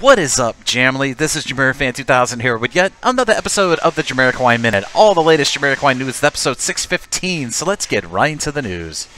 What is up, Jamily? This is Fan 2000 here with yet another episode of the Jamiroquai Minute. All the latest Jamiroquai news, episode 615. So let's get right into the news.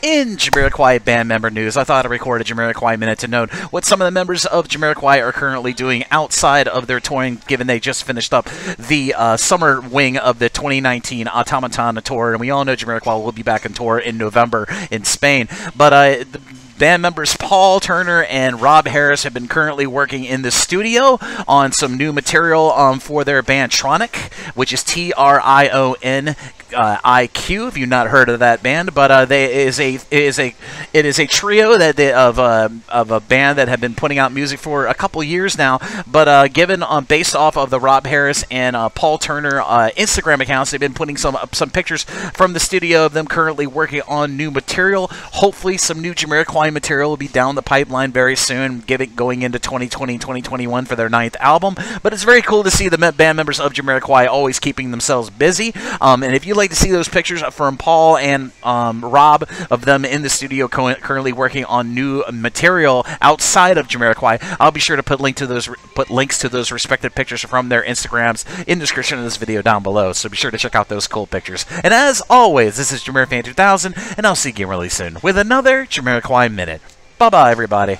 In Jamiroquai band member news, I thought I'd record a Jamiroquai minute to note what some of the members of Jamiroquai are currently doing outside of their touring, given they just finished up the uh, summer wing of the 2019 Automaton tour. And we all know Jamiroquai will be back on tour in November in Spain. But uh, the, Band members Paul Turner and Rob Harris have been currently working in the studio on some new material um, for their band Trioniq, which is T R I O N uh, IQ. If you've not heard of that band, but uh, they is a is a it is a trio that they, of uh, of a band that have been putting out music for a couple years now. But uh, given um, based off of the Rob Harris and uh, Paul Turner uh, Instagram accounts, they've been putting some some pictures from the studio of them currently working on new material. Hopefully, some new Jamiroquai material will be down the pipeline very soon, getting going into 2020 2021 for their ninth album. But it's very cool to see the band members of Jamiroquai always keeping themselves busy. Um, and if you'd like to see those pictures from Paul and um, Rob of them in the studio currently working on new material outside of Jamiroquai, I'll be sure to put link to those put links to those respective pictures from their Instagrams in the description of this video down below. So be sure to check out those cool pictures. And as always, this is Fan 2000, and I'll see you really soon with another Jamiroquai Minute. Bye bye, everybody.